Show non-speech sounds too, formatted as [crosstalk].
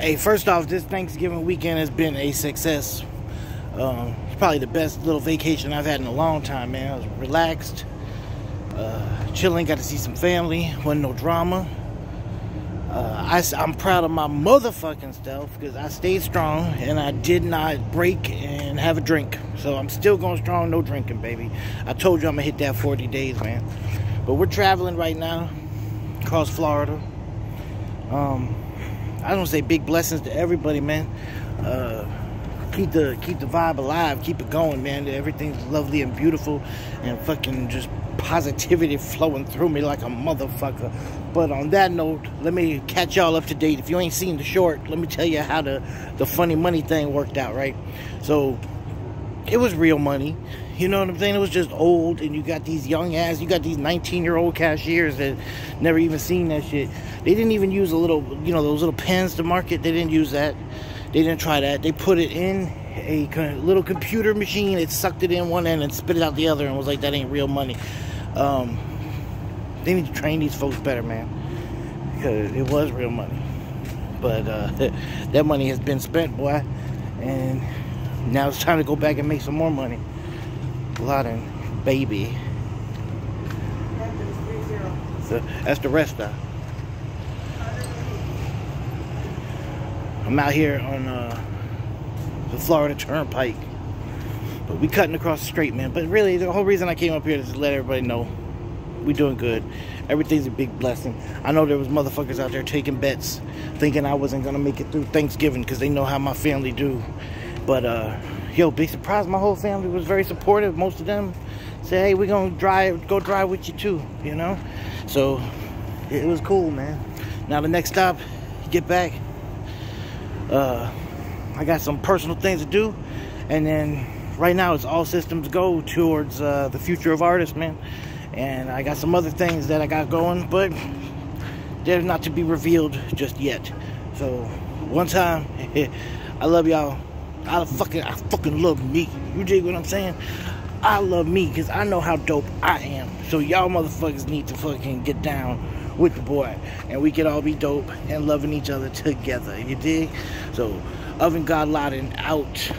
Hey, first off, this Thanksgiving weekend has been a success. Um, it's probably the best little vacation I've had in a long time, man. I was relaxed, uh, chilling, got to see some family, wasn't no drama. Uh, I, I'm proud of my motherfucking self because I stayed strong and I did not break and have a drink. So I'm still going strong, no drinking, baby. I told you I'm gonna hit that 40 days, man. But we're traveling right now across Florida. Um, I don't say big blessings to everybody, man. Uh, keep the keep the vibe alive, keep it going, man. Everything's lovely and beautiful, and fucking just positivity flowing through me like a motherfucker. But on that note, let me catch y'all up to date. If you ain't seen the short, let me tell you how the the funny money thing worked out, right? So it was real money. You know what I'm saying? It was just old, and you got these young ass, you got these 19 year old cashiers that never even seen that shit. They didn't even use a little, you know, those little pens to market. They didn't use that. They didn't try that. They put it in a little computer machine. It sucked it in one end and spit it out the other, and was like, that ain't real money. Um, they need to train these folks better, man, because it was real money. But uh, [laughs] that money has been spent, boy, and now it's time to go back and make some more money. Laden, baby. That's the rest of. I'm out here on uh, the Florida Turnpike. But we cutting across the street, man. But really, the whole reason I came up here is to let everybody know we doing good. Everything's a big blessing. I know there was motherfuckers out there taking bets, thinking I wasn't gonna make it through Thanksgiving because they know how my family do. But uh, yo, big surprise. My whole family was very supportive. Most of them said, "Hey, we're gonna drive, go drive with you too," you know. So it was cool, man. Now the next stop, get back. Uh, I got some personal things to do, and then right now it's all systems go towards uh, the future of artists, man. And I got some other things that I got going, but they're not to be revealed just yet. So one time, [laughs] I love y'all. I fucking, I fucking love me. You dig what I'm saying? I love me because I know how dope I am. So y'all motherfuckers need to fucking get down with the boy. And we can all be dope and loving each other together. You dig? So, Oven God Laden out.